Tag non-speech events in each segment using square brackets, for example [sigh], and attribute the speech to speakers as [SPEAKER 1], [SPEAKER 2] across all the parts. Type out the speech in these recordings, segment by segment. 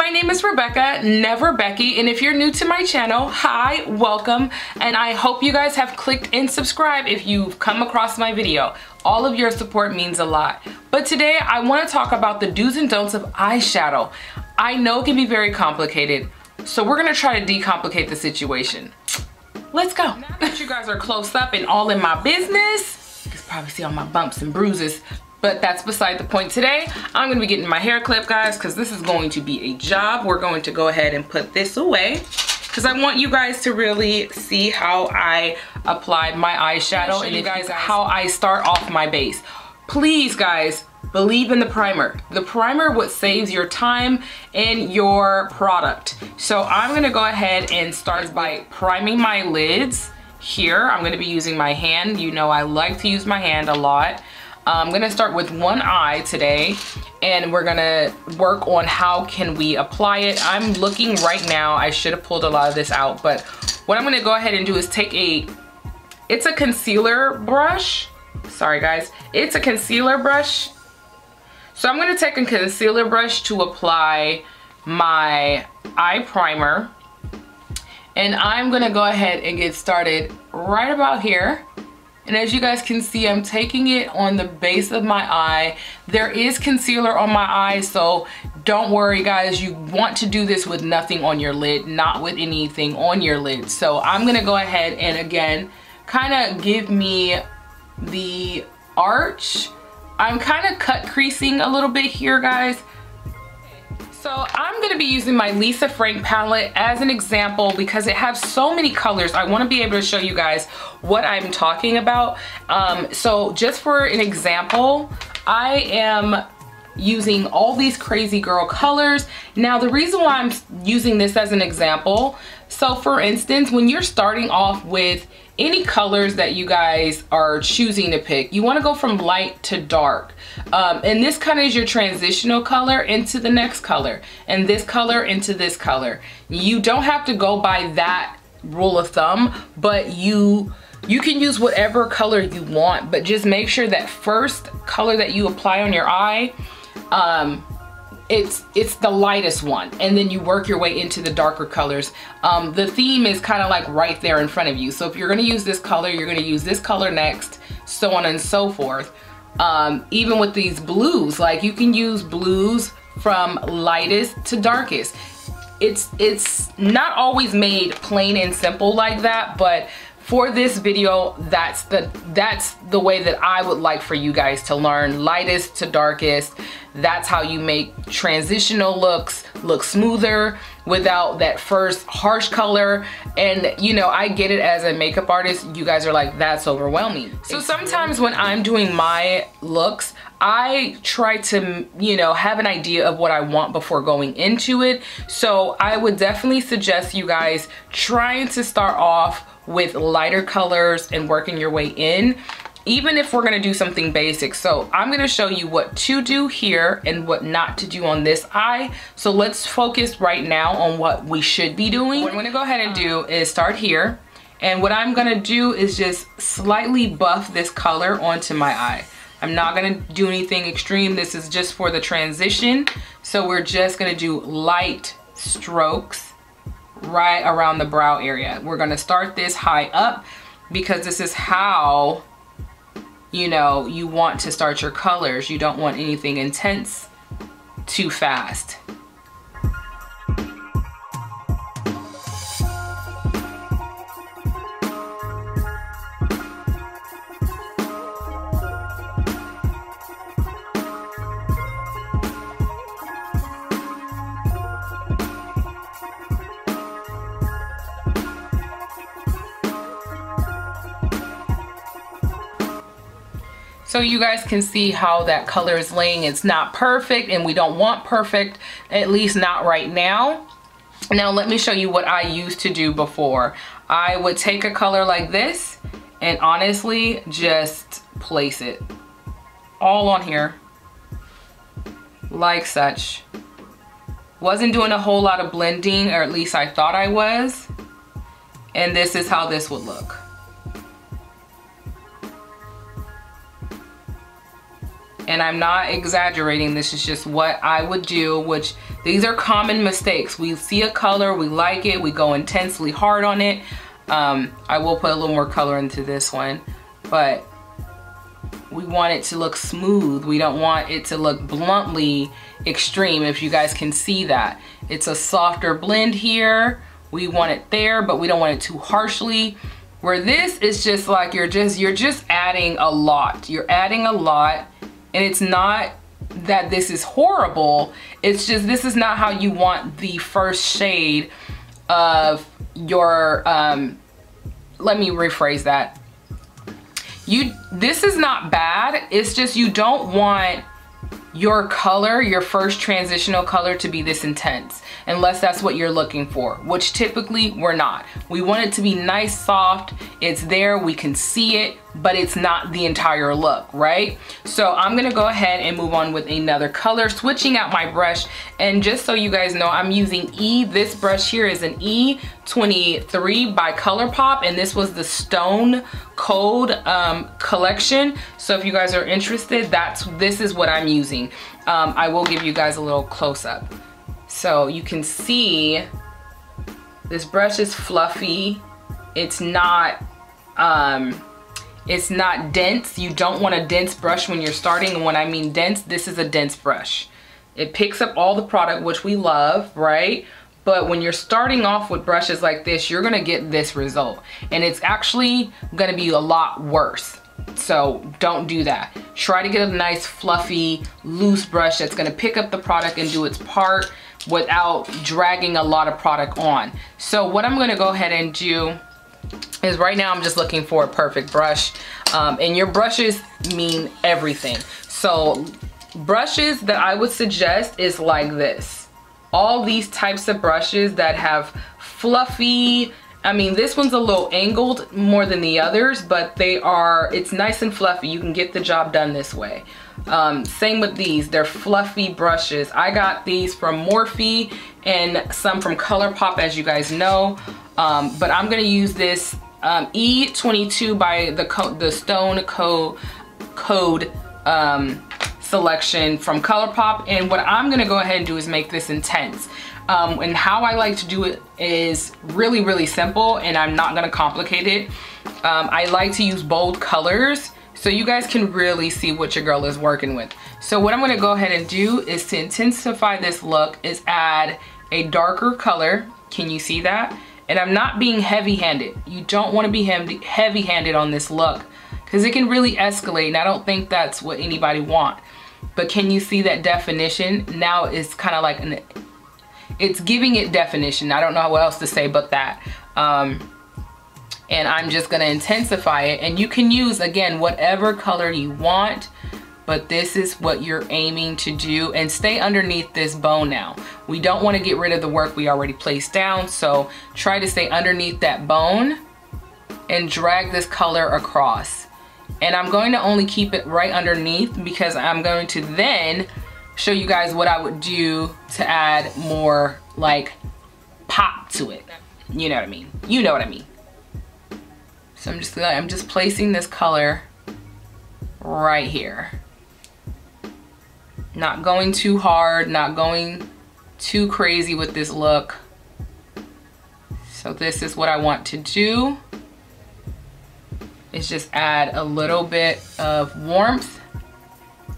[SPEAKER 1] my name is Rebekah, never Becky, and if you're new to my channel, hi, welcome, and I hope you guys have clicked and subscribe if you've come across my video. All of your support means a lot. But today I want to talk about the do's and don'ts of eyeshadow. I know it can be very complicated, so we're gonna try to decomplicate the situation. Let's go. Now that you guys are close up and all in my business, you can probably see all my bumps and bruises, but that's beside the point today. I'm gonna be getting my hair clip, guys, because this is going to be a job. We're going to go ahead and put this away because I want you guys to really see how I apply my eyeshadow and you guys how I start off my base. Please, guys, believe in the primer. The primer what saves your time and your product. So I'm gonna go ahead and start by priming my lids here. I'm gonna be using my hand. You know I like to use my hand a lot. I'm gonna start with one eye today and we're gonna work on how can we apply it. I'm looking right now, I should have pulled a lot of this out, but what I'm gonna go ahead and do is take a, it's a concealer brush. Sorry guys, it's a concealer brush. So I'm gonna take a concealer brush to apply my eye primer. And I'm gonna go ahead and get started right about here. And as you guys can see, I'm taking it on the base of my eye. There is concealer on my eye, so don't worry guys. You want to do this with nothing on your lid, not with anything on your lid. So I'm gonna go ahead and again, kind of give me the arch. I'm kind of cut creasing a little bit here, guys. So gonna be using my Lisa Frank palette as an example because it has so many colors. I wanna be able to show you guys what I'm talking about. Um, so just for an example, I am using all these crazy girl colors. Now the reason why I'm using this as an example, so for instance, when you're starting off with any colors that you guys are choosing to pick, you wanna go from light to dark. Um, and this kind of is your transitional color into the next color and this color into this color. You don't have to go by that rule of thumb, but you you can use whatever color you want, but just make sure that first color that you apply on your eye um, it's it's the lightest one. And then you work your way into the darker colors. Um, the theme is kind of like right there in front of you. So if you're gonna use this color you're gonna use this color next so on and so forth. Um, even with these blues like you can use blues from lightest to darkest. It's it's not always made plain and simple like that but for this video, that's the that's the way that I would like for you guys to learn lightest to darkest. That's how you make transitional looks look smoother without that first harsh color. And you know, I get it as a makeup artist, you guys are like, that's overwhelming. So sometimes when I'm doing my looks, I try to, you know, have an idea of what I want before going into it. So I would definitely suggest you guys trying to start off with lighter colors and working your way in even if we're gonna do something basic. So I'm gonna show you what to do here and what not to do on this eye. So let's focus right now on what we should be doing. What I'm gonna go ahead and do is start here. And what I'm gonna do is just slightly buff this color onto my eye. I'm not gonna do anything extreme. This is just for the transition. So we're just gonna do light strokes right around the brow area. We're gonna start this high up because this is how, you know, you want to start your colors. You don't want anything intense too fast. So you guys can see how that color is laying. It's not perfect and we don't want perfect, at least not right now. Now let me show you what I used to do before. I would take a color like this and honestly just place it all on here like such. Wasn't doing a whole lot of blending or at least I thought I was. And this is how this would look. And I'm not exaggerating, this is just what I would do, which these are common mistakes. We see a color, we like it, we go intensely hard on it. Um, I will put a little more color into this one, but we want it to look smooth. We don't want it to look bluntly extreme, if you guys can see that. It's a softer blend here. We want it there, but we don't want it too harshly. Where this is just like you're just you're just adding a lot. You're adding a lot and it's not that this is horrible. It's just this is not how you want the first shade of your um let me rephrase that. You this is not bad. It's just you don't want your color, your first transitional color to be this intense, unless that's what you're looking for, which typically we're not. We want it to be nice, soft, it's there, we can see it, but it's not the entire look, right? So I'm gonna go ahead and move on with another color, switching out my brush. And just so you guys know, I'm using E, this brush here is an E23 by ColourPop, and this was the Stone Cold um, collection. So if you guys are interested, that's this is what I'm using. Um, I will give you guys a little close up. So you can see this brush is fluffy. It's not, um, it's not dense. You don't want a dense brush when you're starting. And when I mean dense, this is a dense brush. It picks up all the product, which we love, right? But when you're starting off with brushes like this, you're gonna get this result. And it's actually gonna be a lot worse. So don't do that. Try to get a nice fluffy, loose brush that's gonna pick up the product and do its part without dragging a lot of product on. So what I'm gonna go ahead and do is right now I'm just looking for a perfect brush. Um, and your brushes mean everything. So brushes that I would suggest is like this. All these types of brushes that have fluffy, I mean, this one's a little angled more than the others, but they are, it's nice and fluffy. You can get the job done this way. Um, same with these, they're fluffy brushes. I got these from Morphe and some from ColourPop, as you guys know. Um, but I'm gonna use this um, E22 by the, the Stone Co Code um, selection from ColourPop. And what I'm gonna go ahead and do is make this intense. Um, and how I like to do it is really, really simple and I'm not gonna complicate it. Um, I like to use bold colors so you guys can really see what your girl is working with. So what I'm gonna go ahead and do is to intensify this look is add a darker color. Can you see that? And I'm not being heavy-handed. You don't wanna be heavy-handed on this look because it can really escalate and I don't think that's what anybody want. But can you see that definition? Now it's kind of like, an, it's giving it definition. I don't know what else to say but that. Um, and I'm just gonna intensify it. And you can use, again, whatever color you want, but this is what you're aiming to do and stay underneath this bone now. We don't wanna get rid of the work we already placed down, so try to stay underneath that bone and drag this color across. And I'm going to only keep it right underneath because I'm going to then show you guys what I would do to add more like pop to it. You know what I mean? You know what I mean. So I'm just I'm just placing this color right here. Not going too hard, not going too crazy with this look. So this is what I want to do is just add a little bit of warmth,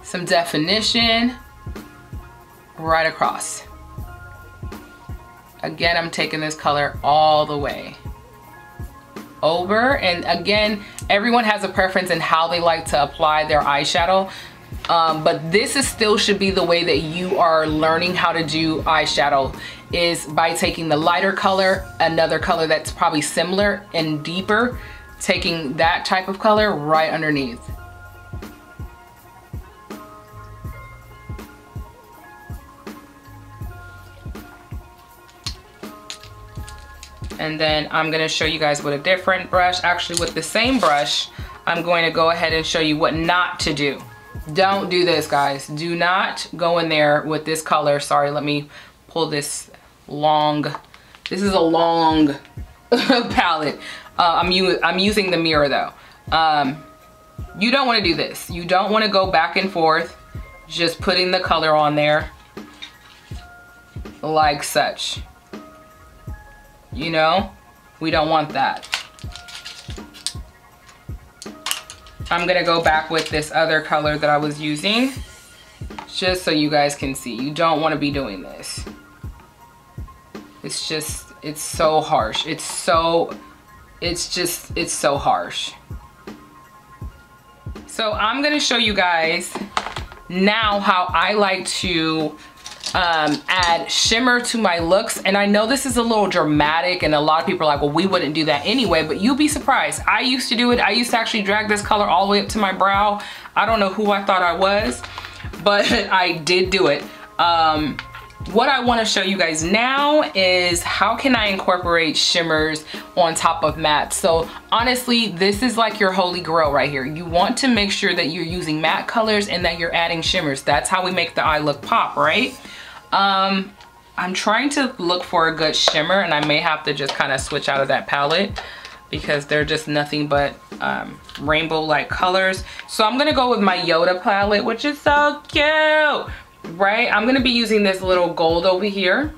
[SPEAKER 1] some definition right across. Again, I'm taking this color all the way over. And again, everyone has a preference in how they like to apply their eyeshadow. Um, but this is still should be the way that you are learning how to do eyeshadow is by taking the lighter color, another color that's probably similar and deeper, taking that type of color right underneath. And then I'm gonna show you guys with a different brush, actually with the same brush, I'm going to go ahead and show you what not to do. Don't do this, guys. Do not go in there with this color. Sorry, let me pull this long. This is a long [laughs] palette. Uh, I'm, I'm using the mirror though. Um, you don't wanna do this. You don't wanna go back and forth just putting the color on there like such. You know, we don't want that. I'm gonna go back with this other color that I was using just so you guys can see. You don't wanna be doing this. It's just, it's so harsh. It's so, it's just, it's so harsh. So I'm gonna show you guys now how I like to um, add shimmer to my looks. And I know this is a little dramatic and a lot of people are like, well, we wouldn't do that anyway, but you'll be surprised. I used to do it. I used to actually drag this color all the way up to my brow. I don't know who I thought I was, but [laughs] I did do it. Um, what I wanna show you guys now is how can I incorporate shimmers on top of mattes. So honestly, this is like your holy grail right here. You want to make sure that you're using matte colors and that you're adding shimmers. That's how we make the eye look pop, right? Um, I'm trying to look for a good shimmer and I may have to just kind of switch out of that palette because they're just nothing but um, rainbow like colors. So I'm gonna go with my Yoda palette, which is so cute right? I'm gonna be using this little gold over here.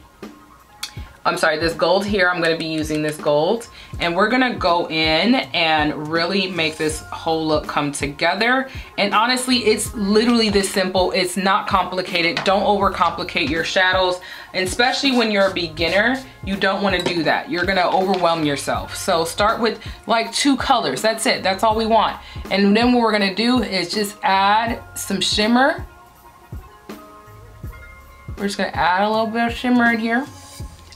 [SPEAKER 1] I'm sorry, this gold here, I'm gonna be using this gold. And we're gonna go in and really make this whole look come together. And honestly, it's literally this simple. It's not complicated. Don't overcomplicate your shadows. Especially when you're a beginner, you don't wanna do that. You're gonna overwhelm yourself. So start with like two colors, that's it, that's all we want. And then what we're gonna do is just add some shimmer we're just gonna add a little bit of shimmer in here.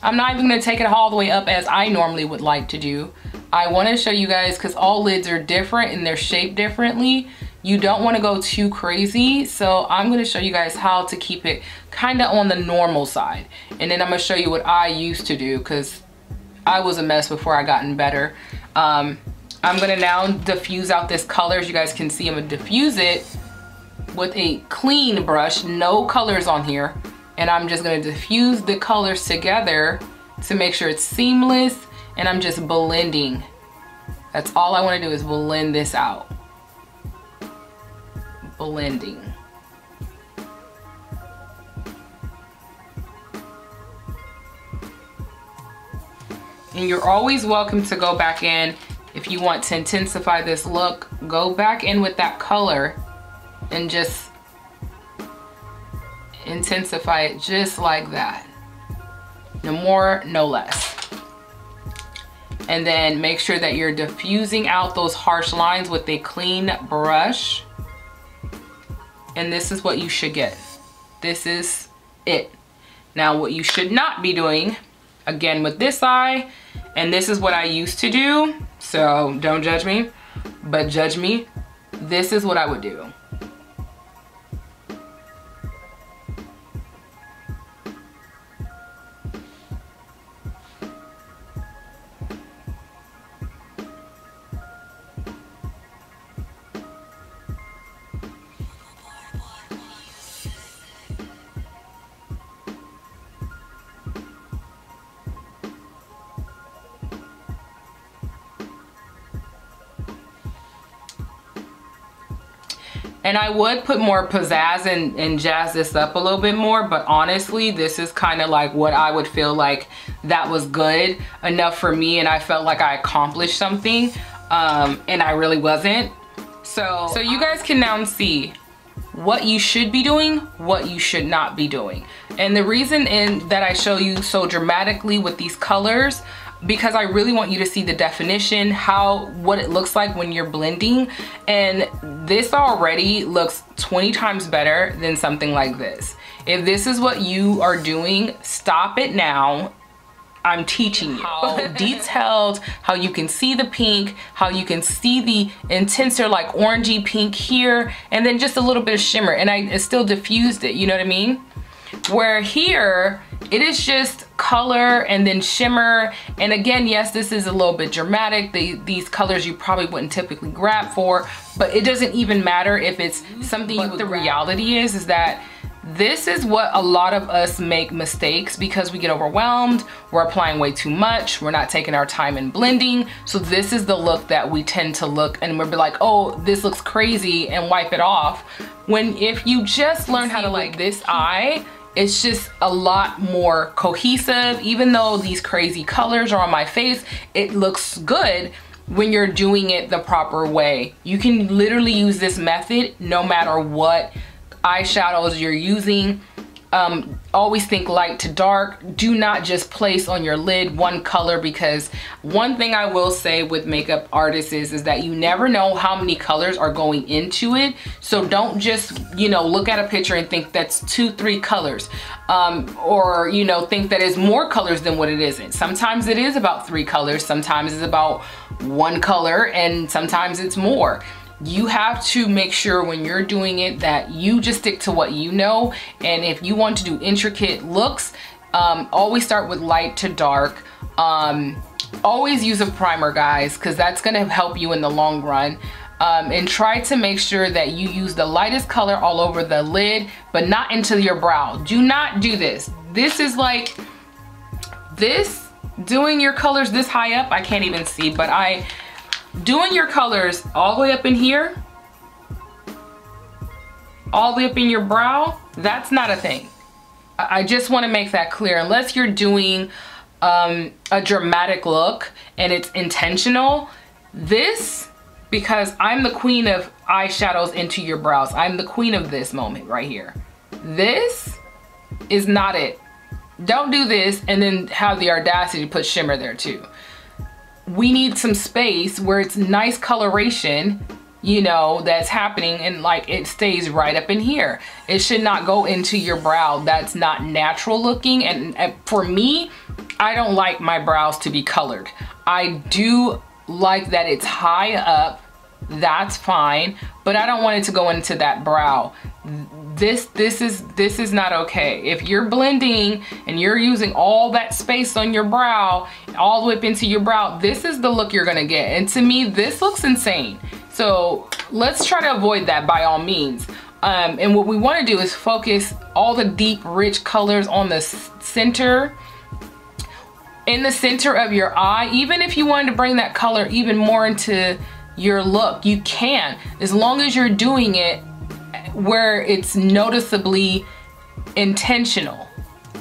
[SPEAKER 1] I'm not even gonna take it all the way up as I normally would like to do. I wanna show you guys, cause all lids are different and they're shaped differently. You don't wanna go too crazy. So I'm gonna show you guys how to keep it kinda on the normal side. And then I'm gonna show you what I used to do cause I was a mess before I gotten better. Um, I'm gonna now diffuse out this color. As you guys can see, I'm gonna diffuse it with a clean brush, no colors on here and I'm just gonna diffuse the colors together to make sure it's seamless and I'm just blending. That's all I wanna do is blend this out. Blending. And you're always welcome to go back in if you want to intensify this look, go back in with that color and just intensify it just like that. No more, no less. And then make sure that you're diffusing out those harsh lines with a clean brush. And this is what you should get. This is it. Now what you should not be doing, again with this eye, and this is what I used to do, so don't judge me, but judge me, this is what I would do. And I would put more pizzazz and, and jazz this up a little bit more, but honestly, this is kind of like what I would feel like that was good enough for me and I felt like I accomplished something um, and I really wasn't. So, so you guys can now see what you should be doing, what you should not be doing. And the reason in that I show you so dramatically with these colors because I really want you to see the definition, how, what it looks like when you're blending. And this already looks 20 times better than something like this. If this is what you are doing, stop it now. I'm teaching you how [laughs] detailed, how you can see the pink, how you can see the intenser like orangey pink here, and then just a little bit of shimmer. And I still diffused it, you know what I mean? Where here, it is just color and then shimmer. And again, yes, this is a little bit dramatic. The, these colors you probably wouldn't typically grab for, but it doesn't even matter if it's something but the reality is, is that This is what a lot of us make mistakes because we get overwhelmed, we're applying way too much, we're not taking our time in blending. So this is the look that we tend to look and we'll be like, oh, this looks crazy and wipe it off. When if you just learn how to like this eye, it's just a lot more cohesive. Even though these crazy colors are on my face, it looks good when you're doing it the proper way. You can literally use this method no matter what eyeshadows you're using um, always think light to dark. Do not just place on your lid one color because one thing I will say with makeup artists is, is that you never know how many colors are going into it. So don't just, you know, look at a picture and think that's two, three colors. Um, or, you know, think that it's more colors than what it isn't. Sometimes it is about three colors. Sometimes it's about one color and sometimes it's more you have to make sure when you're doing it that you just stick to what you know. And if you want to do intricate looks, um, always start with light to dark. Um, always use a primer, guys, because that's going to help you in the long run. Um, and try to make sure that you use the lightest color all over the lid, but not into your brow. Do not do this. This is like, this, doing your colors this high up, I can't even see, but I, doing your colors all the way up in here, all the way up in your brow, that's not a thing. I just wanna make that clear. Unless you're doing um, a dramatic look and it's intentional, this, because I'm the queen of eyeshadows into your brows. I'm the queen of this moment right here. This is not it. Don't do this and then have the audacity to put shimmer there too we need some space where it's nice coloration you know that's happening and like it stays right up in here. It should not go into your brow that's not natural looking. And, and for me I don't like my brows to be colored. I do like that it's high up. That's fine. But I don't want it to go into that brow this this is this is not okay. If you're blending and you're using all that space on your brow all the way up into your brow this is the look you're gonna get. And to me this looks insane. So let's try to avoid that by all means. Um, and what we want to do is focus all the deep rich colors on the center in the center of your eye. Even if you wanted to bring that color even more into your look you can. As long as you're doing it where it's noticeably intentional.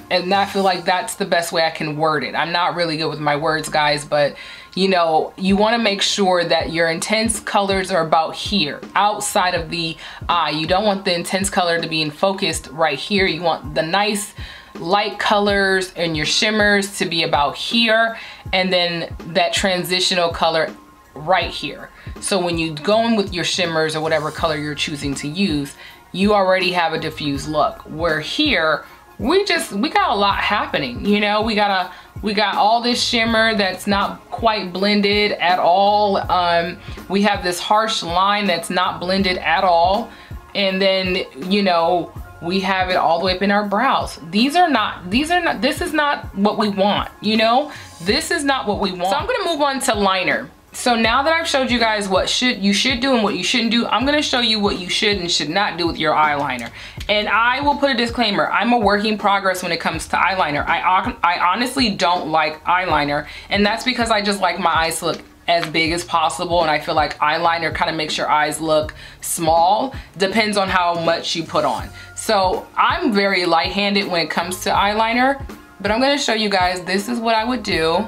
[SPEAKER 1] And I feel like that's the best way I can word it. I'm not really good with my words, guys, but you know, you wanna make sure that your intense colors are about here, outside of the eye. You don't want the intense color to be in focused right here. You want the nice light colors and your shimmers to be about here, and then that transitional color right here. So when you go in with your shimmers or whatever color you're choosing to use, you already have a diffused look. Where here, we just, we got a lot happening. You know, we got a, we got all this shimmer that's not quite blended at all. Um, we have this harsh line that's not blended at all. And then, you know, we have it all the way up in our brows. These are not, these are not, this is not what we want, you know? This is not what we want. So I'm gonna move on to liner. So now that I've showed you guys what should you should do and what you shouldn't do, I'm gonna show you what you should and should not do with your eyeliner. And I will put a disclaimer, I'm a work in progress when it comes to eyeliner. I, I honestly don't like eyeliner and that's because I just like my eyes to look as big as possible and I feel like eyeliner kind of makes your eyes look small depends on how much you put on so I'm very light-handed when it comes to eyeliner but I'm gonna show you guys this is what I would do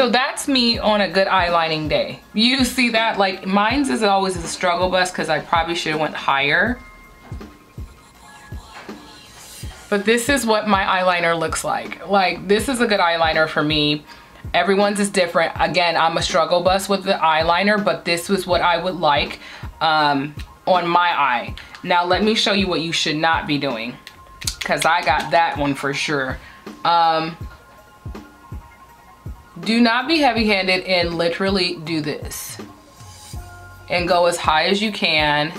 [SPEAKER 1] So that's me on a good eyelining day. You see that? Like mine's is always a struggle bus because I probably should have went higher. But this is what my eyeliner looks like. Like this is a good eyeliner for me. Everyone's is different. Again, I'm a struggle bus with the eyeliner, but this was what I would like um, on my eye. Now let me show you what you should not be doing because I got that one for sure. Um, do not be heavy-handed and literally do this and go as high as you can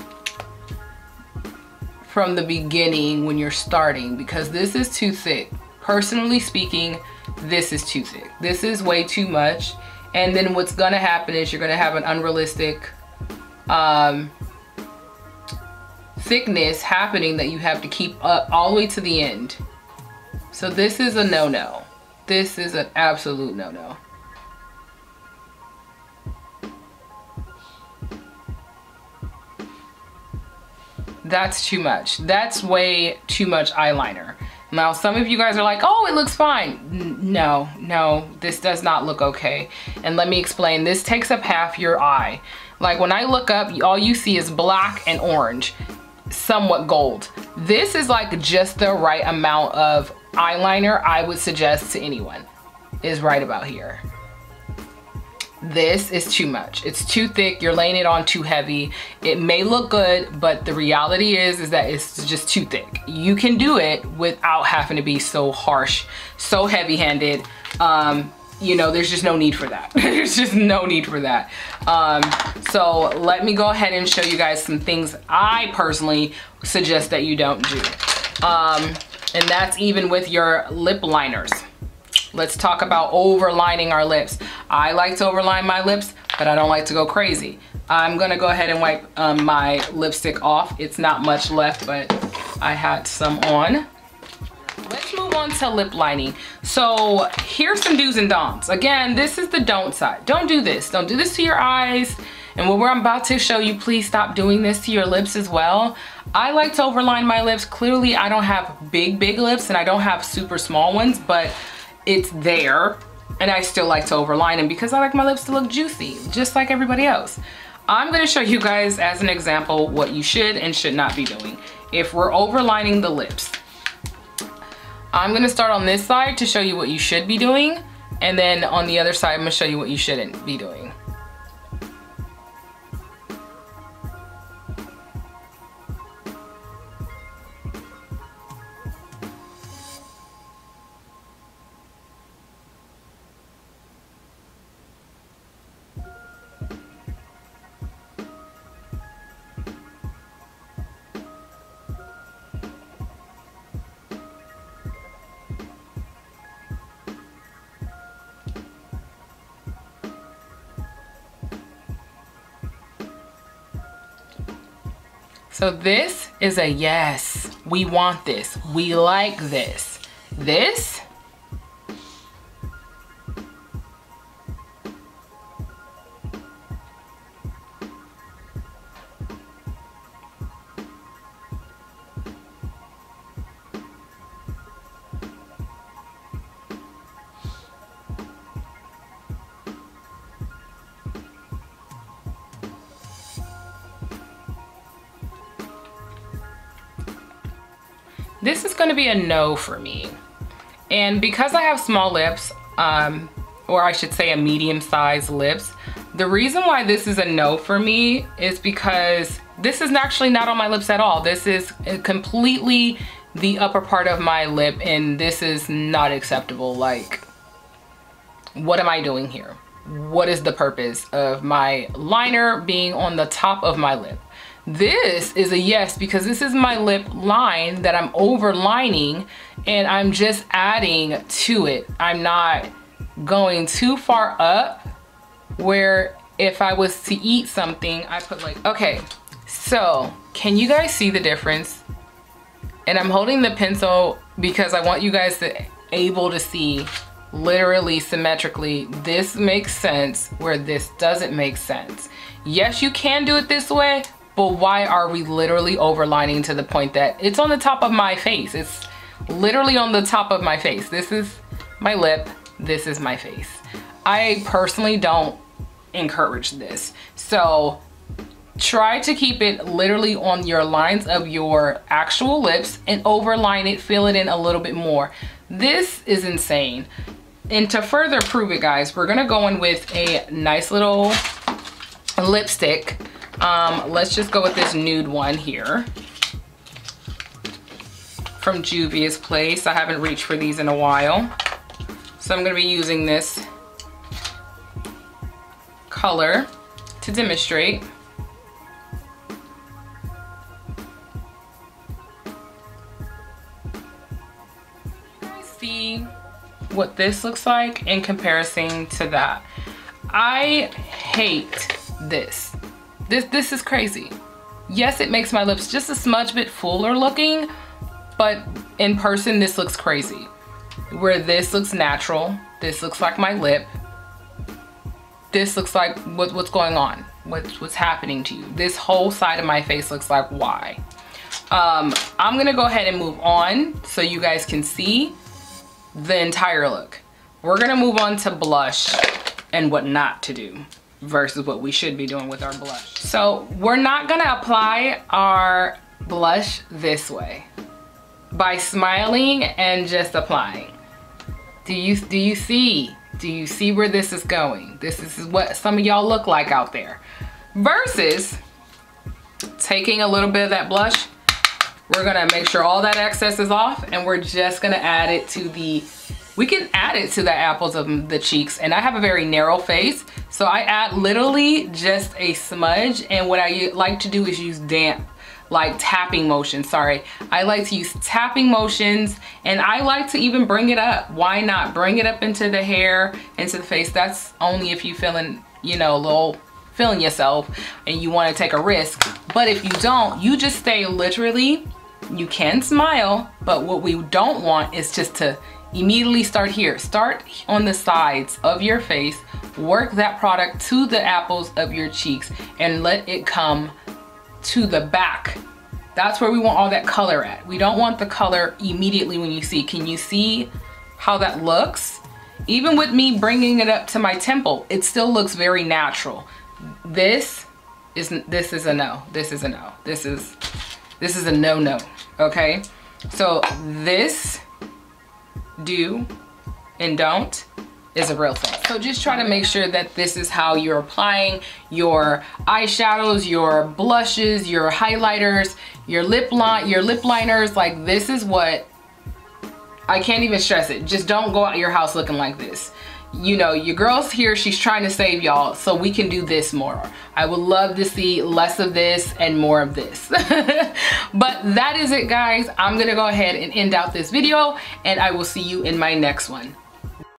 [SPEAKER 1] from the beginning when you're starting because this is too thick. Personally speaking, this is too thick. This is way too much. And then what's gonna happen is you're gonna have an unrealistic um, thickness happening that you have to keep up all the way to the end. So this is a no-no. This is an absolute no-no. That's too much. That's way too much eyeliner. Now, some of you guys are like, oh, it looks fine. N no, no, this does not look okay. And let me explain, this takes up half your eye. Like when I look up, all you see is black and orange, somewhat gold. This is like just the right amount of eyeliner I would suggest to anyone is right about here this is too much. It's too thick, you're laying it on too heavy. It may look good, but the reality is, is that it's just too thick. You can do it without having to be so harsh, so heavy handed. Um, you know, there's just no need for that. [laughs] there's just no need for that. Um, so let me go ahead and show you guys some things I personally suggest that you don't do. Um, and that's even with your lip liners. Let's talk about overlining our lips. I like to overline my lips, but I don't like to go crazy. I'm gonna go ahead and wipe um, my lipstick off. It's not much left, but I had some on. Let's move on to lip lining. So here's some do's and don'ts. Again, this is the don't side. Don't do this. Don't do this to your eyes. And what we're about to show you, please stop doing this to your lips as well. I like to overline my lips. Clearly, I don't have big, big lips and I don't have super small ones, but it's there and I still like to overline them because I like my lips to look juicy, just like everybody else. I'm gonna show you guys as an example what you should and should not be doing. If we're overlining the lips, I'm gonna start on this side to show you what you should be doing. And then on the other side, I'm gonna show you what you shouldn't be doing. So this is a yes. We want this. We like this. This this is gonna be a no for me. And because I have small lips, um, or I should say a medium sized lips, the reason why this is a no for me is because this is actually not on my lips at all. This is completely the upper part of my lip and this is not acceptable. Like, what am I doing here? What is the purpose of my liner being on the top of my lip? This is a yes because this is my lip line that I'm overlining and I'm just adding to it. I'm not going too far up where if I was to eat something, I put like, okay, so can you guys see the difference? And I'm holding the pencil because I want you guys to able to see literally symmetrically, this makes sense where this doesn't make sense. Yes, you can do it this way, but why are we literally overlining to the point that it's on the top of my face? It's literally on the top of my face. This is my lip, this is my face. I personally don't encourage this. So try to keep it literally on your lines of your actual lips and overline it, fill it in a little bit more. This is insane. And to further prove it, guys, we're gonna go in with a nice little lipstick. Um, let's just go with this nude one here from Juvia's Place. I haven't reached for these in a while. So I'm gonna be using this color to demonstrate. See what this looks like in comparison to that. I hate this. This, this is crazy. Yes, it makes my lips just a smudge bit fuller looking, but in person, this looks crazy. Where this looks natural, this looks like my lip, this looks like what, what's going on, what's, what's happening to you. This whole side of my face looks like why. Um, I'm gonna go ahead and move on so you guys can see the entire look. We're gonna move on to blush and what not to do versus what we should be doing with our blush. So we're not gonna apply our blush this way by smiling and just applying. Do you, do you see? Do you see where this is going? This is what some of y'all look like out there. Versus taking a little bit of that blush, we're gonna make sure all that excess is off and we're just gonna add it to the, we can add it to the apples of the cheeks. And I have a very narrow face, so I add literally just a smudge. And what I like to do is use damp like tapping motions, sorry. I like to use tapping motions and I like to even bring it up. Why not? Bring it up into the hair, into the face. That's only if you feeling, you know, a little feeling yourself and you wanna take a risk. But if you don't, you just stay literally, you can smile, but what we don't want is just to immediately start here. Start on the sides of your face, work that product to the apples of your cheeks and let it come to the back. That's where we want all that color at. We don't want the color immediately when you see. Can you see how that looks? Even with me bringing it up to my temple, it still looks very natural. This is this is a no. This is a no. This is this is a no-no, okay? So this do and don't is a real thing. So just try to make sure that this is how you're applying your eyeshadows, your blushes, your highlighters, your lip line, your lip liners. Like this is what, I can't even stress it. Just don't go out your house looking like this. You know, your girl's here, she's trying to save y'all, so we can do this more. I would love to see less of this and more of this. [laughs] but that is it, guys. I'm gonna go ahead and end out this video, and I will see you in my next one.